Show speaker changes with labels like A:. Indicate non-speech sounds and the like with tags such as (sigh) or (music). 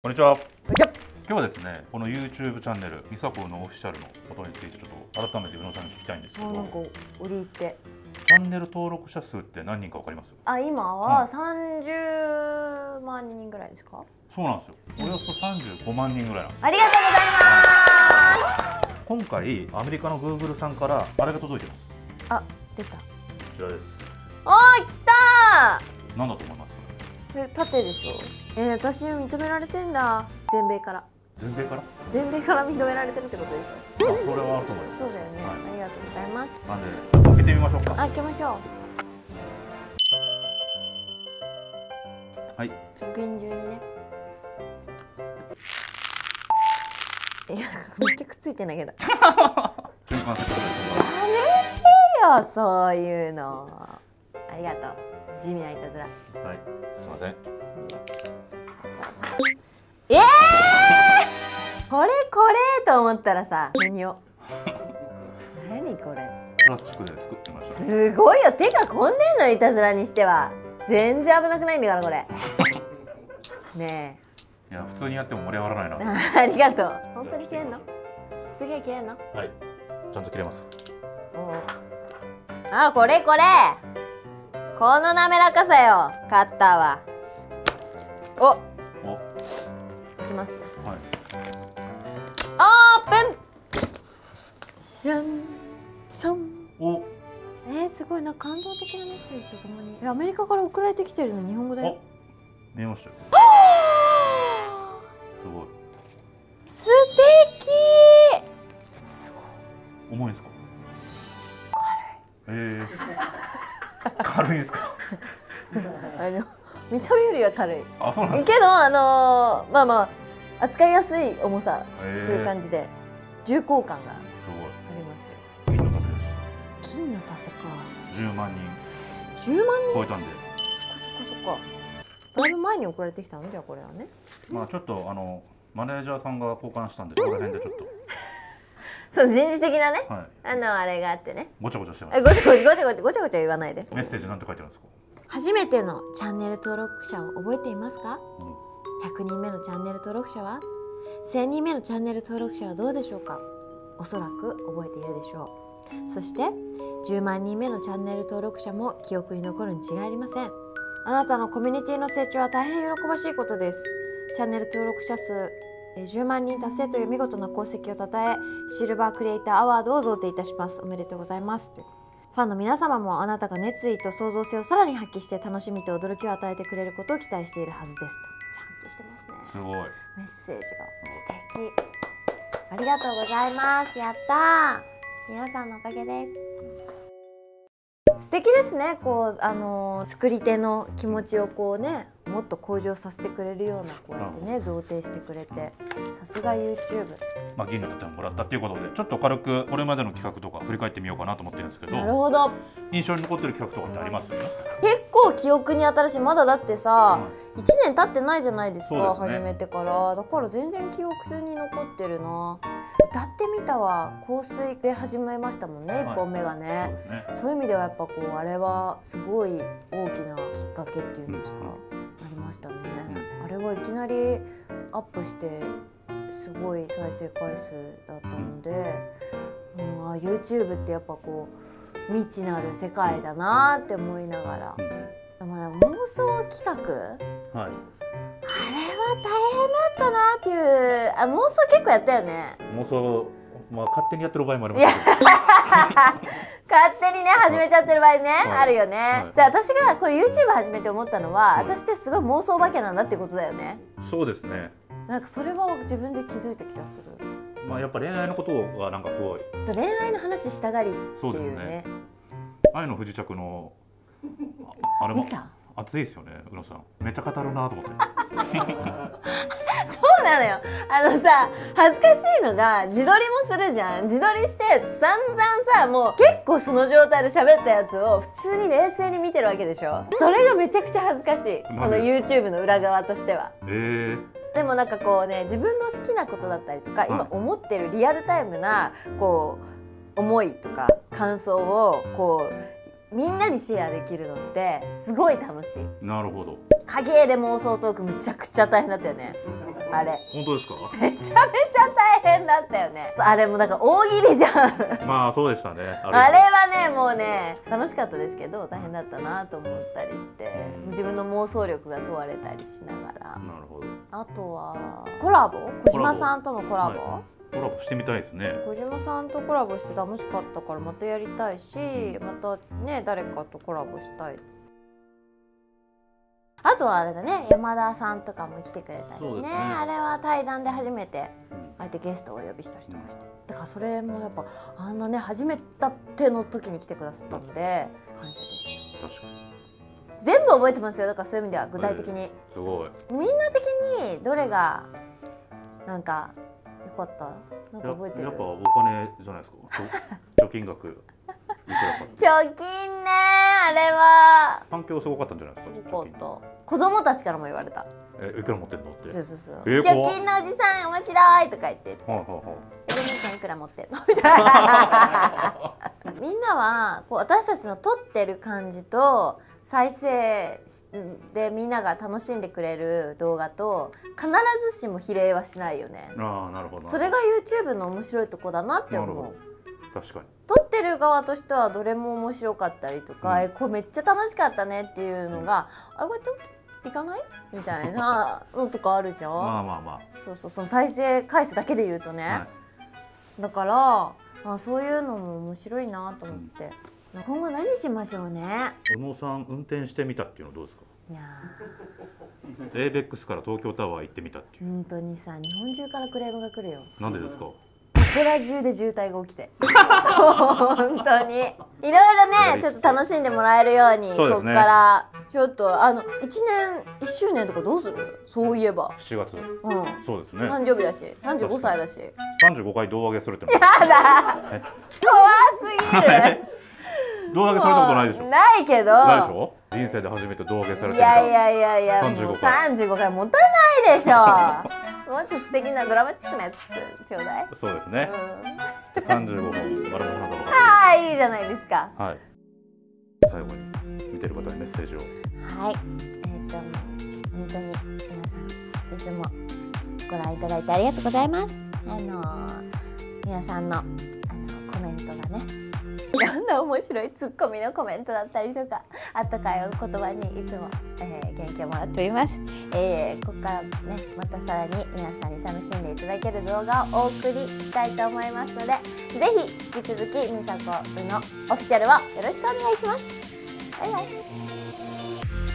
A: こんにちは。
B: じゃ
A: 今日はですね、この YouTube チャンネル、ミサコのオフィシャルのことについてちょっと改めて宇野さんに聞きたいんですけど、
B: あなんか売りって
A: チャンネル登録者数って何人かわかります？
B: あ今は30万人ぐらいですか？
A: そうなんですよ。およそ35万人ぐらいなんです。
B: ありがとうございます
A: 今回、アメリカの Google さんからあれが届いてます。
B: あ出た
A: こちらです。
B: おー来た
A: 何だと思います？
B: 縦でしょえー、私認められてんだ。全米から。
A: 全米から？
B: 全米から認められてるってことでし
A: あそれはあると思います。
B: ょそうだよね、
A: はい。
B: ありがとうございます。
A: なんで、ちょっと開けてみましょうか。
B: あ開けましょ
A: はい。
B: う厳重にね。いやめっちゃくっついてんだけど。
A: 循環することです
B: よそういうの。ありがとう。地味ないたずら
A: がはい。すみません。
B: ええー、これこれと思ったらさ何を？何これ？
A: プラスチックで作ってました。
B: すごいよ。手が込んでんのいたずらにしては全然危なくないんだからこれ。(laughs) ね
A: いや、普通にやっても盛り上がらない
B: え
A: な。
B: ありがとう。本当に切れんの？すげえ切れんの？
A: はい。ちゃんと切れます。
B: おうあこれこれ。この滑らかさよカッターは。おきますよ
A: はい。
B: オープンシャンソン
A: お、
B: えー、すごいな感動的なメッセージとともにえアメリカから送られてきてるの日本語だよ
A: お、見えましたよ。すごい。
B: 素敵すごい
A: 重いんですか？軽い。ええ軽いですか？(laughs)
B: あの見た目よりは軽い。
A: あ、そうなんですか？
B: けどあのーまあまあ扱いやすい重さ
A: ええ
B: という感じで重厚感があ
A: す
B: りますよ。
A: ごい。銀の盾です。
B: 金の盾か。
A: 10万人。
B: 10万人？
A: 超えたんで、
B: そっかそっか。そっかだいぶ前に送られてきたの？じゃあこれはね。
A: まあちょっとあのマネージャーさんが交換したんで、ここら辺でちょっ (laughs)
B: そう人事的なね。
A: とはい。
B: あのあれがあってね。
A: ごちゃごちゃしてます。
B: えごちゃごちゃごちゃごちゃごちゃごちゃ言わないで。
A: メッセージなんて書いてあるんですか？
B: 初めてのチャンネル登録者を覚えていますか？
A: うん
B: 100人目のチャンネル登録者は？1000人目のチャンネル登録者はどうでしょうか？おそらく覚えているでしょう。そして10万人目のチャンネル登録者も記憶に残るに違いありません。あなたのコミュニティの成長は大変喜ばしいことです。チャンネル登録者数え10万人達成という見事な功績をたたえシルバークリエイターアワードを贈呈いたします。おめでとうございます。というファンの皆様もあなたが熱意と創造性をさらに発揮して楽しみと驚きを与えてくれることを期待しているはずですと。ちゃんとしてますね。
A: すごい。
B: メッセージが素敵。ありがとうございます。やったー。皆さんのおかげです。素敵ですね。こうあのー作り手の気持ちをこうねもっと向上させてくれるようなこうやってね贈呈してくれて。さすが YouTube
A: まあ銀の盾をもらったっていうことで、ちょっと軽くこれまでの企画とか振り返ってみようかなと思ってるんですけど、
B: なるほど。
A: 印象に残ってる企画とかってあります？
B: 結構記憶に新しい。まだだってさ、
A: うん。
B: 1年経ってないじゃないですか
A: ね。
B: 始めてから。だから全然記憶に残ってるな。歌ってみたは香水で始めましたもんね、
A: はい。
B: 1本目が
A: そう
B: ね。そういう意味ではやっぱこうあれはすごい大きなきっかけっていうんですか、
A: うん
B: ましたね、あれはいきなりアップしてすごい再生回数だったので、うん、あ YouTube ってやっぱこう未知なる世界だなって思いながら。
A: う、ん。
B: まあ、妄想企画？
A: はい。
B: あれは大変だったなっていうあ妄想結構やったよね。
A: 妄想まあ勝手にやってる場合もあります。(laughs)
B: 勝手にね始めちゃってる場合ね、
A: い。
B: あるよね、
A: はい。
B: で私がこれ YouTube 始めて思ったのは、
A: はい。
B: 私ってすごい妄想お化けなんだってことだよね。
A: そうですね。
B: なんかそれは自分で気づいた気がする。
A: まあやっぱ恋愛のことはなんかすごい。
B: 恋愛の話したがりって
A: そうです
B: いうね。
A: ね。愛の不時着のああれも。
B: 見た
A: 熱いですよね、宇野さん。めっちゃ語るなと思って。
B: そうなのよ。あのさ恥ずかしいのが自撮りもするじゃん。自撮りして散々さもう結構その状態で喋ったやつを普通に冷静に見てるわけでしょ。それがめちゃくちゃ恥ずかしい。この YouTube の裏側としては。
A: ええ
B: でもなんかこうね自分の好きなことだったりとか、
A: はい。
B: 今思ってるリアルタイムなこう思いとか感想をこうみんなにシェアできるのってすごい楽しい。
A: なるほど。
B: 影絵で妄想トークむちゃくちゃ大変だったよね。あれ。
A: 本当ですか？
B: めちゃめちゃ大変だったよね。あれもなんか大喜利じゃん。
A: まあそうでしたね。あ
B: あれはねもうね楽しかったですけど大変だったなと思ったりして自分の妄想力が問われたりしながら。
A: なるほど。
B: あとはコラボ？小島さんとのコラボ、
A: はコラボしてみたいですね。
B: 小島さんとコラボして楽しかったからまたやりたいしまたね誰かとコラボしたい。あとはあれだね山田さんとかも来てくれたしね。
A: ね。
B: あれは対談で初めて
A: うん。
B: あえてゲストをお呼びしたりとかして、だからそれもやっぱあんなね初めたての時に来てくださったので感謝です。
A: 確かに。
B: 全部覚えてますよ。だからそういう意味では具体的に、
A: すごい。
B: みんな的にどれがなんか良かった。なんか
A: や
B: 覚えてる？
A: やっぱお金じゃないですか？(laughs) 貯金額。いくらか
B: 貯金ねあれは。
A: 反響すごかったんじゃないですか？
B: 子供たちからも言われた。
A: えいくら持ってんのって。
B: そうそうそう、
A: えー
B: 貯金のおじさん面白いとか言って
A: はいはいはい。
B: さんいくら持ってんの？(laughs) みたいな。(laughs) みんなはこう私たちの撮ってる感じと再生でみんなが楽しんでくれる動画と必ずしも比例はしないよね。
A: ああなるほど。
B: それが YouTube の面白いとこだなって思う。
A: ど確かに。
B: 撮ってる側としてはどれも面白かったりとか、
A: うん。
B: えこれめっちゃ楽しかったねっていうのが、あこれと行かない？みたいな (laughs) のとかあるじゃん、
A: まあまあま
B: そうそうその再生回数だけで言うとね、
A: あ、はい。
B: だからあそういうのも面白いなと思って、今後何しましょうね。
A: 小野さん運転してみたっていうのはどうですか？
B: いや
A: エイベックスから東京タワー行ってみたっていう。
B: ー本当にさ日本中からクレームが来るよ。
A: なんでですか？
B: ここら中で渋滞が起きて。本当に。いろいろねちょっと楽しんでもらえるように
A: ね。
B: ここから。ちょっとあの1年1周年とかどうする？そういえば。
A: 7月。
B: うん。
A: そうですね。
B: 誕生日だし35歳だし。
A: 35回胴上げするって
B: やだ。
A: え？
B: 怖すぎる (laughs)
A: 胴上げされたことないでしょ。
B: ないけど。
A: ないでしょ。人生で初めて胴上げされて
B: いやいやいやいや
A: 35
B: もう
A: 回。
B: 35回持たないでしょ。(laughs) もし素敵なドラマチックなやつちょうだい、
A: そうですね。
B: うん、
A: 35本バラバラなど
B: ああいいじゃないですか。
A: はい。最後に見てる方にメッセージを。
B: はい。えっ、と本当に皆さんいつもご覧いただいてありがとうございます。あのー皆さんのあのコメントがねい (laughs) ろんな面白いツッコミのコメントだったりとかあったかいお言葉にいつも、えー元気をもらっております、えーここからねまたさらに皆さんに楽しんでいただける動画をお送りしたいと思いますのでぜひ引き続きみさこうのオフィシャルをよろしくお願いします。バイバイ